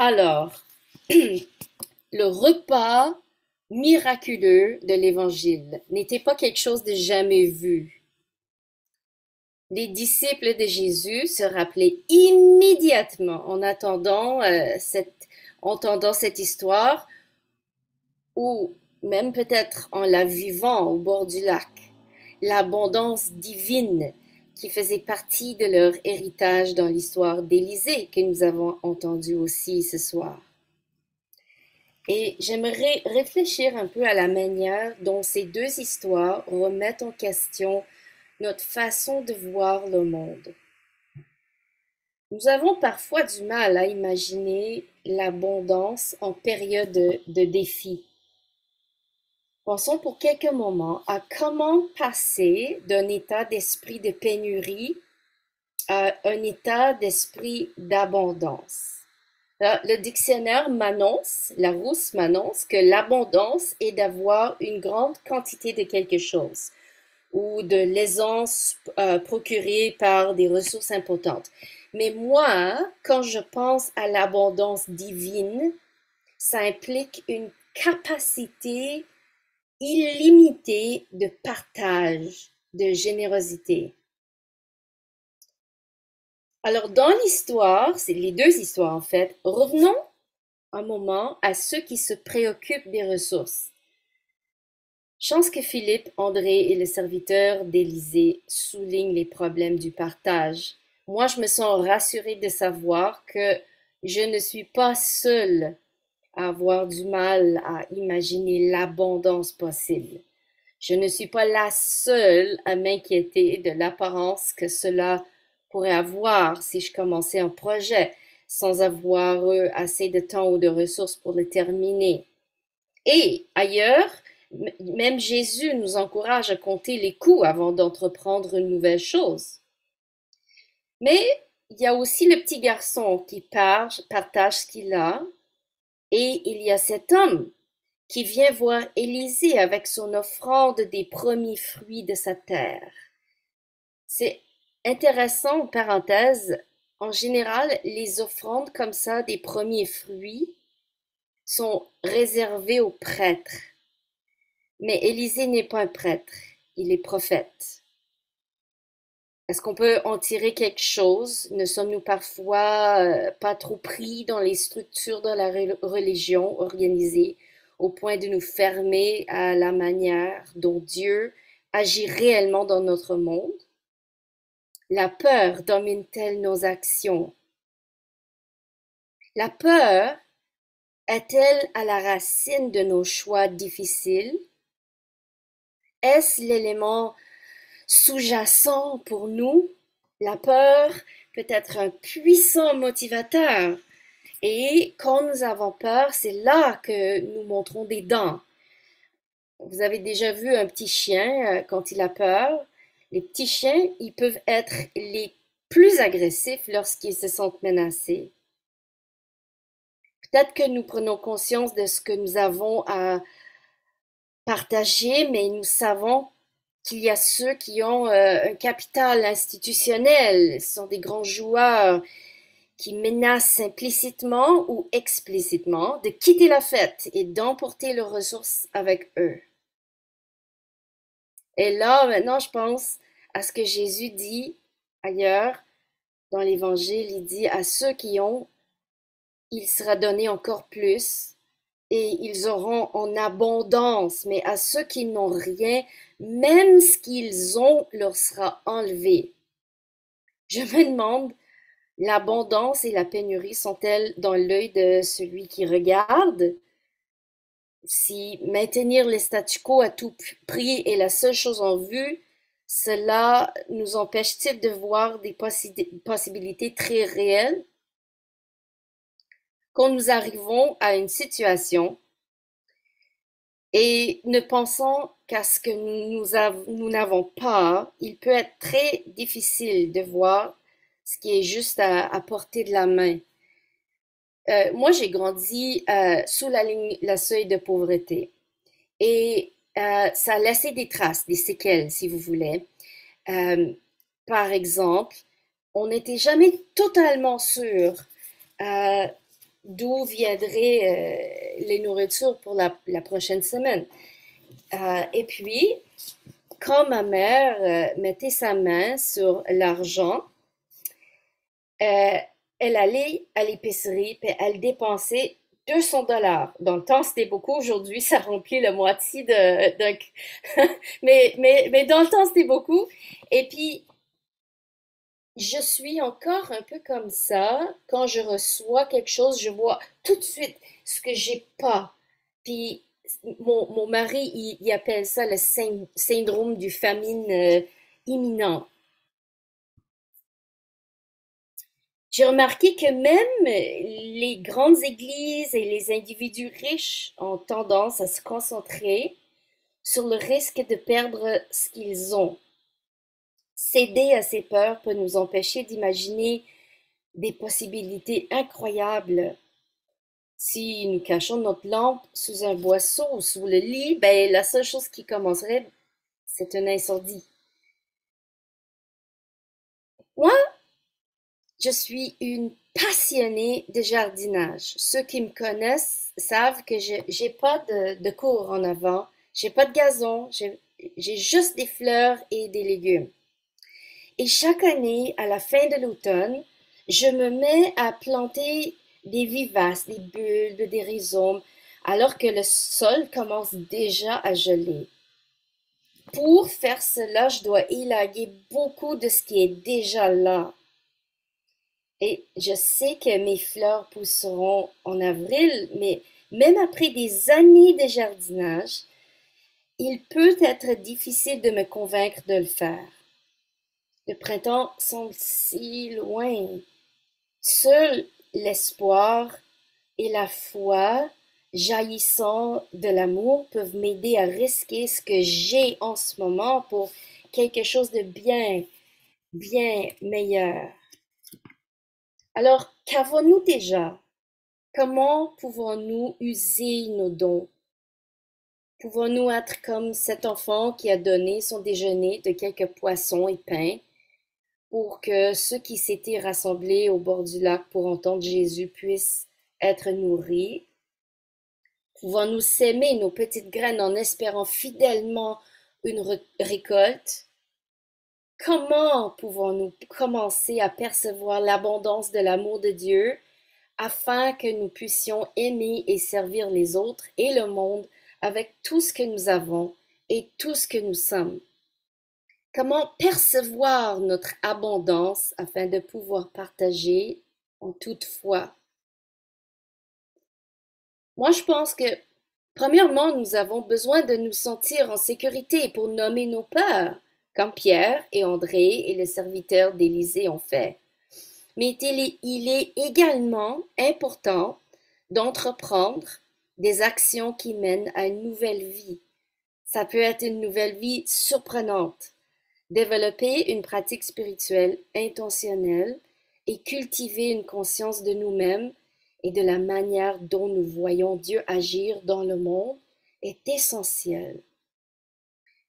Alors, le repas miraculeux de l'Évangile n'était pas quelque chose de jamais vu. Les disciples de Jésus se rappelaient immédiatement en attendant, euh, entendant cette histoire ou même peut-être en la vivant au bord du lac, l'abondance divine qui faisait partie de leur héritage dans l'histoire d'Élysée que nous avons entendu aussi ce soir. Et j'aimerais réfléchir un peu à la manière dont ces deux histoires remettent en question notre façon de voir le monde. Nous avons parfois du mal à imaginer l'abondance en période de, de défi. Pensons pour quelques moments à comment passer d'un état d'esprit de pénurie à un état d'esprit d'abondance. Le dictionnaire m'annonce, la rousse m'annonce que l'abondance est d'avoir une grande quantité de quelque chose ou de l'aisance euh, procurée par des ressources importantes. Mais moi, quand je pense à l'abondance divine, ça implique une capacité illimitée de partage, de générosité. Alors, dans l'histoire, c'est les deux histoires en fait, revenons un moment à ceux qui se préoccupent des ressources. Chance que Philippe, André et le serviteur d'Élysée soulignent les problèmes du partage. Moi, je me sens rassurée de savoir que je ne suis pas seule avoir du mal à imaginer l'abondance possible. Je ne suis pas la seule à m'inquiéter de l'apparence que cela pourrais avoir si je commençais un projet sans avoir assez de temps ou de ressources pour le terminer. Et ailleurs, même Jésus nous encourage à compter les coûts avant d'entreprendre une nouvelle chose. Mais il y a aussi le petit garçon qui partage ce qu'il a, et il y a cet homme qui vient voir Élisée avec son offrande des premiers fruits de sa terre. C'est Intéressant, parenthèse, en général, les offrandes comme ça des premiers fruits sont réservées aux prêtres. Mais Élisée n'est pas un prêtre, il est prophète. Est-ce qu'on peut en tirer quelque chose? Ne sommes-nous parfois euh, pas trop pris dans les structures de la religion organisée au point de nous fermer à la manière dont Dieu agit réellement dans notre monde? La peur domine-t-elle nos actions? La peur est-elle à la racine de nos choix difficiles? Est-ce l'élément sous-jacent pour nous? La peur peut être un puissant motivateur. Et quand nous avons peur, c'est là que nous montrons des dents. Vous avez déjà vu un petit chien euh, quand il a peur? Les petits chiens, ils peuvent être les plus agressifs lorsqu'ils se sentent menacés. Peut-être que nous prenons conscience de ce que nous avons à partager, mais nous savons qu'il y a ceux qui ont euh, un capital institutionnel, sont des grands joueurs qui menacent implicitement ou explicitement de quitter la fête et d'emporter leurs ressources avec eux. Et là, maintenant, je pense à ce que Jésus dit ailleurs dans l'Évangile. Il dit à ceux qui ont, il sera donné encore plus et ils auront en abondance, mais à ceux qui n'ont rien, même ce qu'ils ont leur sera enlevé. Je me demande, l'abondance et la pénurie sont-elles dans l'œil de celui qui regarde? Si maintenir le statu quo à tout prix est la seule chose en vue, cela nous empêche-t-il de voir des possibilités très réelles? Quand nous arrivons à une situation et ne pensons qu'à ce que nous n'avons pas, il peut être très difficile de voir ce qui est juste à portée de la main. Euh, moi, j'ai grandi euh, sous la ligne, la seuil de pauvreté. Et euh, ça a laissé des traces, des séquelles, si vous voulez. par exemple, on n'était jamais totalement sûr d'où viendraient les nourritures pour la, prochaine semaine. et puis, quand ma mère mettait sa main sur l'argent, elle allait à l'épicerie, puis elle dépensait 200 dollars. Dans le temps, c'était beaucoup. Aujourd'hui, ça remplit la moitié de... mais, mais, mais dans le temps, c'était beaucoup. Et puis, je suis encore un peu comme ça. Quand je reçois quelque chose, je vois tout de suite ce que j'ai pas. Puis, mon, mon mari, il, appelle ça le syndrome du famine euh, imminent. J'ai remarqué que même les grandes églises et les individus riches ont tendance à se concentrer sur le risque de perdre ce qu'ils ont. Céder à ces peurs peut nous empêcher d'imaginer des possibilités incroyables. Si nous cachons notre lampe sous un boisseau ou sous le lit, ben, la seule chose qui commencerait, c'est un incendie. Moi, je suis une passionnée de jardinage. Ceux qui me connaissent savent que je n'ai pas de, de, cours en avant, j'ai pas de gazon, j'ai juste des fleurs et des légumes. Et chaque année, à la fin de l'automne, je me mets à planter des vivaces, des bulbes, des rhizomes, alors que le sol commence déjà à geler. Pour faire cela, je dois élaguer beaucoup de ce qui est déjà là. Et je sais que mes fleurs pousseront en avril, mais même après des années de jardinage, il peut être difficile de me convaincre de le faire. Le printemps semble si loin. Seul l'espoir et la foi jaillissant de l'amour peuvent m'aider à risquer ce que j'ai en ce moment pour quelque chose de bien, bien meilleur. Alors, qu'avons-nous déjà? Comment pouvons-nous user nos dons? Pouvons-nous être comme cet enfant qui a donné son déjeuner de quelques poissons et pains? Pour que ceux qui s'étaient rassemblés au bord du lac pour entendre Jésus puissent être nourris? Pouvons-nous s'aimer nos petites graines en espérant fidèlement une récolte? Comment pouvons-nous commencer à percevoir l'abondance de l'amour de Dieu afin que nous puissions aimer et servir les autres et le monde avec tout ce que nous avons et tout ce que nous sommes? Comment percevoir notre abondance afin de pouvoir partager en toute foi? Moi, je pense que, premièrement, nous avons besoin de nous sentir en sécurité pour nommer nos peurs comme Pierre et André et le serviteur d'Élisée ont fait. Mais il est également important d'entreprendre des actions qui mènent à une nouvelle vie. Ça peut être une nouvelle vie surprenante. Développer une pratique spirituelle intentionnelle et cultiver une conscience de nous-mêmes et de la manière dont nous voyons Dieu agir dans le monde est essentiel.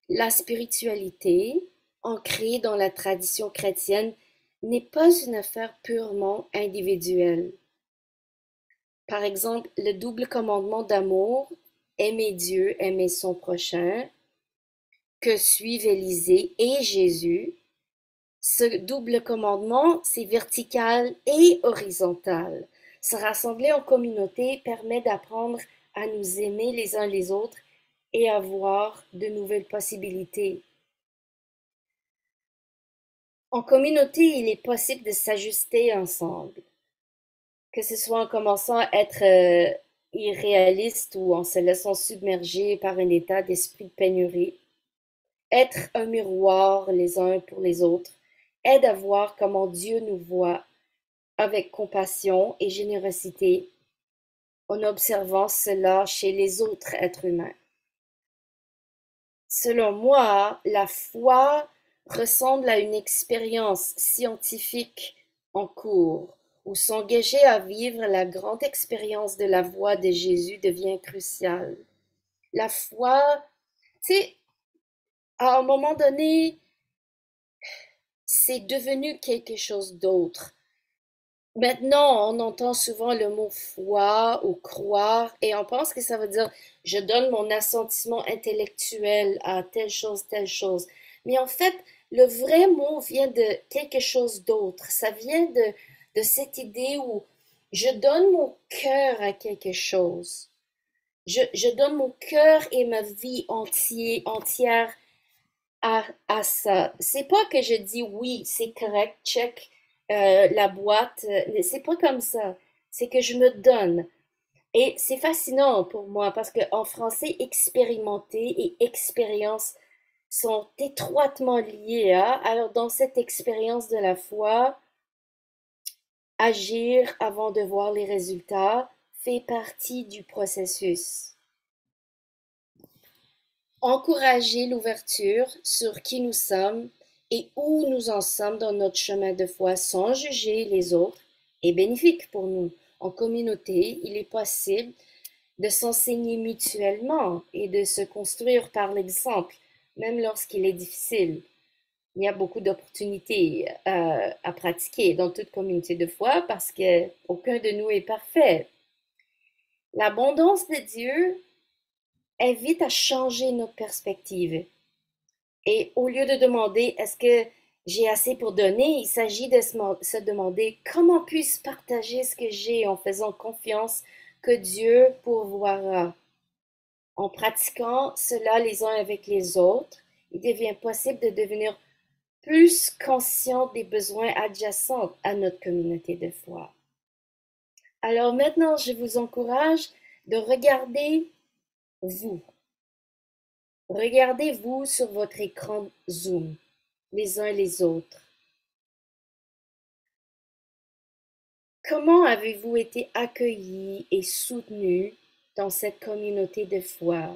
La spiritualité, ancrée dans la tradition chrétienne, n'est pas une affaire purement individuelle. Par exemple, le double commandement d'amour, aimer Dieu, aimer son prochain, que suivent Élisée et Jésus, ce double commandement, c'est vertical et horizontal. Se rassembler en communauté permet d'apprendre à nous aimer les uns les autres et avoir de nouvelles possibilités. En communauté, il est possible de s'ajuster ensemble, que ce soit en commençant à être euh, irréaliste ou en se laissant submerger par un état d'esprit de pénurie. Être un miroir les uns pour les autres aide à voir comment Dieu nous voit avec compassion et générosité en observant cela chez les autres êtres humains. Selon moi, la foi ressemble à une expérience scientifique en cours, où s'engager à vivre la grande expérience de la voix de Jésus devient crucial. La foi, tu sais, à un moment donné, c'est devenu quelque chose d'autre. Maintenant, on entend souvent le mot foi ou croire et on pense que ça veut dire je donne mon assentiment intellectuel à telle chose, telle chose. Mais en fait, le vrai mot vient de quelque chose d'autre. Ça vient de, de cette idée où je donne mon cœur à quelque chose. Je, je donne mon cœur et ma vie entière, entière à, à ça. C'est pas que je dis oui, c'est correct, check euh, la boîte. euh, C'est pas comme ça. C'est que je me donne. Et c'est fascinant pour moi parce qu'en français, expérimenter et expérience sont étroitement liés. hein. Alors, dans cette expérience de la foi, agir avant de voir les résultats fait partie du processus. Encourager l'ouverture sur qui nous sommes et où nous en sommes dans notre chemin de foi sans juger les autres est bénéfique pour nous. En communauté, il est possible de s'enseigner mutuellement et de se construire par l'exemple, même lorsqu'il est difficile. Il y a beaucoup d'opportunités euh, à pratiquer dans toute communauté de foi parce que aucun de nous est parfait. L'abondance de Dieu invite à changer notre perspective. Et au lieu de demander est-ce que j'ai assez pour donner, il s'agit de se, se demander comment puis-je partager ce que j'ai en faisant confiance que Dieu pourvoira. En pratiquant cela les uns avec les autres, il devient possible de devenir plus conscient des besoins adjacents à notre communauté de foi. Alors maintenant, je vous encourage de regarder vous. Regardez-vous sur votre écran Zoom, les uns les autres. Comment avez-vous été accueillis et soutenus dans cette communauté de foi?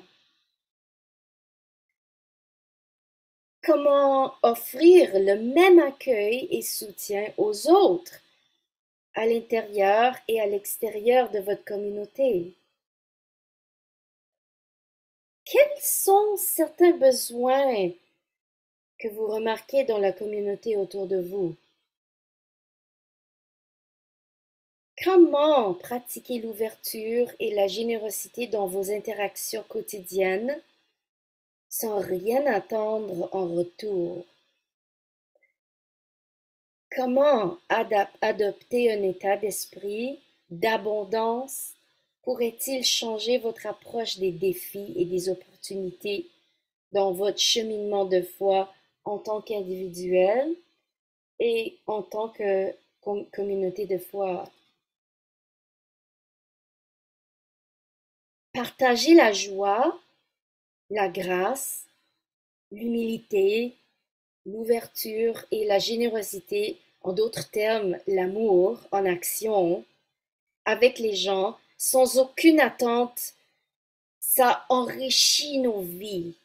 Comment offrir le même accueil et soutien aux autres à l'intérieur et à l'extérieur de votre communauté? Quels sont certains besoins que vous remarquez dans la communauté autour de vous? Comment pratiquer l'ouverture et la générosité dans vos interactions quotidiennes sans rien attendre en retour? Comment adopter un état d'esprit d'abondance pourrait-il changer votre approche des défis et des opportunités dans votre cheminement de foi en tant qu'individuel et en tant que com communauté de foi? Partagez la joie, la grâce, l'humilité, l'ouverture et la générosité, en d'autres termes, l'amour en action, avec les gens sans aucune attente, ça enrichit nos vies.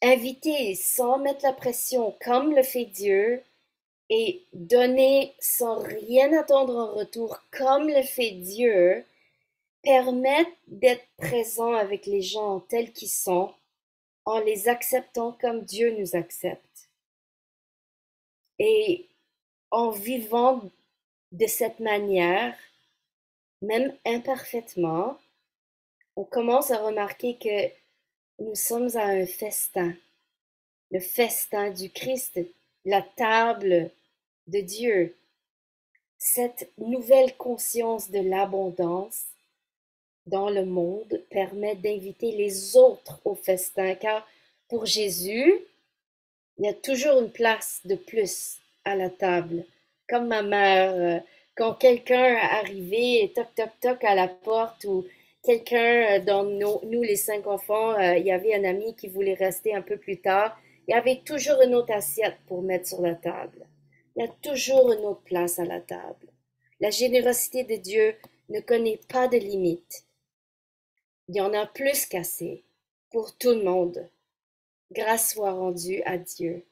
Inviter sans mettre la pression, comme le fait Dieu, et donner sans rien attendre en retour, comme le fait Dieu, permettent d'être présent avec les gens tels qu'ils sont, en les acceptant comme Dieu nous accepte. Et en vivant de cette manière, même imparfaitement, on commence à remarquer que nous sommes à un festin, le festin du Christ, la table de Dieu. Cette nouvelle conscience de l'abondance dans le monde permet d'inviter les autres au festin, car pour Jésus, il y a toujours une place de plus à la table. Comme ma mère, euh, quand quelqu'un arrivait, toc, toc, toc à la porte, ou quelqu'un euh, dans nous, les cinq enfants, euh, il y avait un ami qui voulait rester un peu plus tard, il y avait toujours une autre assiette pour mettre sur la table. Il y a toujours une autre place à la table. La générosité de Dieu ne connaît pas de limite. Il y en a plus qu'assez pour tout le monde. Grâce soit rendue à Dieu.